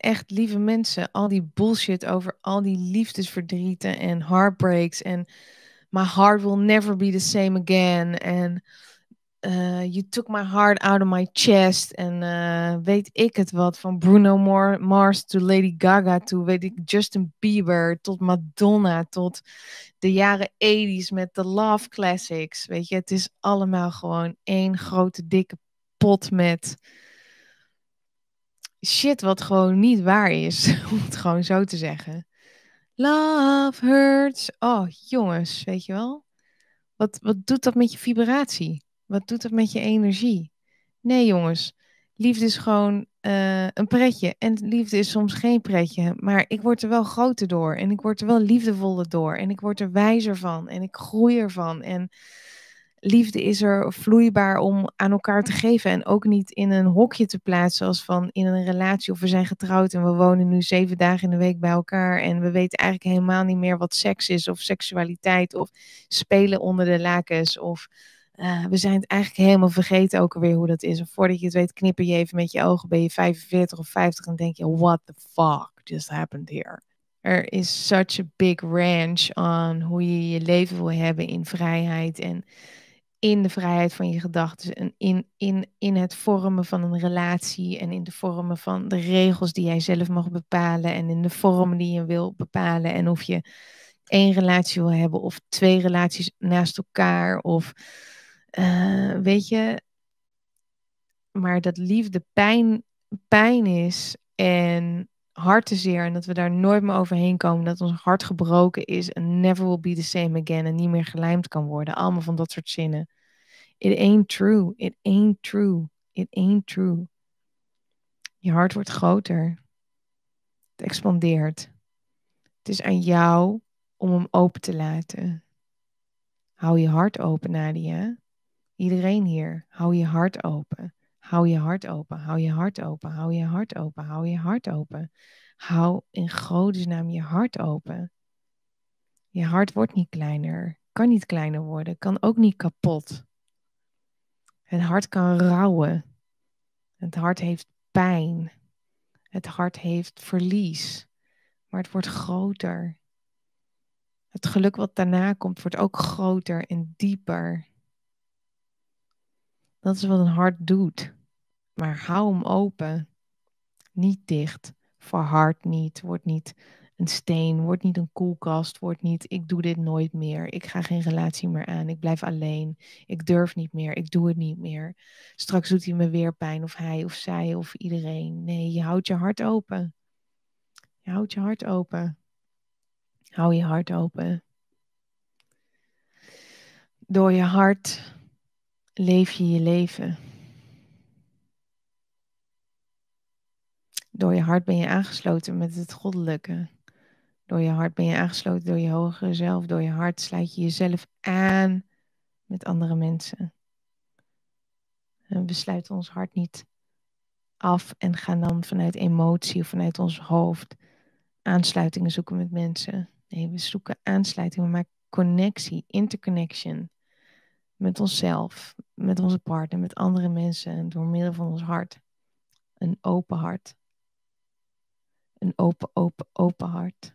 echt lieve mensen, al die bullshit over al die liefdesverdrieten en heartbreaks en my heart will never be the same again en uh, You Took My Heart Out of My Chest. En uh, weet ik het wat. Van Bruno Mars to Lady Gaga to weet ik Justin Bieber. Tot Madonna. Tot de jaren 80s met de Love Classics. Weet je, het is allemaal gewoon één grote dikke pot met shit wat gewoon niet waar is. Om het gewoon zo te zeggen. Love hurts. Oh, jongens, weet je wel? Wat, wat doet dat met je vibratie? Wat doet dat met je energie? Nee, jongens. Liefde is gewoon uh, een pretje. En liefde is soms geen pretje. Maar ik word er wel groter door. En ik word er wel liefdevoller door. En ik word er wijzer van. En ik groei ervan. En liefde is er vloeibaar om aan elkaar te geven. En ook niet in een hokje te plaatsen. Als van in een relatie. Of we zijn getrouwd en we wonen nu zeven dagen in de week bij elkaar. En we weten eigenlijk helemaal niet meer wat seks is. Of seksualiteit. Of spelen onder de lakens. Of uh, we zijn het eigenlijk helemaal vergeten ook alweer hoe dat is. En voordat je het weet, knipper je even met je ogen, ben je 45 of 50 en denk je, what the fuck just happened here? Er is such a big range on hoe je je leven wil hebben in vrijheid en in de vrijheid van je gedachten en in, in, in het vormen van een relatie en in de vormen van de regels die jij zelf mag bepalen en in de vormen die je wil bepalen. En of je één relatie wil hebben of twee relaties naast elkaar of uh, weet je, maar dat liefde pijn, pijn is en hartenzeer en dat we daar nooit meer overheen komen, dat ons hart gebroken is en never will be the same again en niet meer gelijmd kan worden. Allemaal van dat soort zinnen. It ain't true. It ain't true. It ain't true. Je hart wordt groter. Het expandeert. Het is aan jou om hem open te laten. Hou je hart open, Nadia. Iedereen hier, hou je hart open. Hou je hart open, hou je hart open, hou je hart open, hou je hart open. Hou in godesnaam je hart open. Je hart wordt niet kleiner, kan niet kleiner worden, kan ook niet kapot. Het hart kan rouwen. Het hart heeft pijn. Het hart heeft verlies. Maar het wordt groter. Het geluk wat daarna komt, wordt ook groter en dieper. Dat is wat een hart doet. Maar hou hem open. Niet dicht. Verhard niet. Word niet een steen. Word niet een koelkast. Word niet, ik doe dit nooit meer. Ik ga geen relatie meer aan. Ik blijf alleen. Ik durf niet meer. Ik doe het niet meer. Straks doet hij me weer pijn. Of hij of zij of iedereen. Nee, je houdt je hart open. Je houdt je hart open. Hou je hart open. Door je hart leef je je leven. Door je hart ben je aangesloten met het goddelijke. Door je hart ben je aangesloten door je hogere zelf. Door je hart sluit je jezelf aan met andere mensen. En we sluiten ons hart niet af en gaan dan vanuit emotie of vanuit ons hoofd aansluitingen zoeken met mensen. Nee, we zoeken aansluiting, we maken connectie, interconnection met onszelf, met onze partner, met andere mensen en door middel van ons hart. Een open hart. Een open, open, open hart.